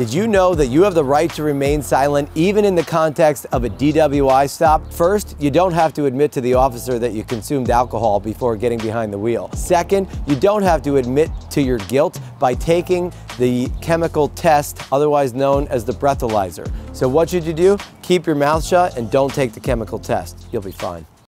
Did you know that you have the right to remain silent even in the context of a DWI stop? First, you don't have to admit to the officer that you consumed alcohol before getting behind the wheel. Second, you don't have to admit to your guilt by taking the chemical test, otherwise known as the breathalyzer. So what should you do? Keep your mouth shut and don't take the chemical test. You'll be fine.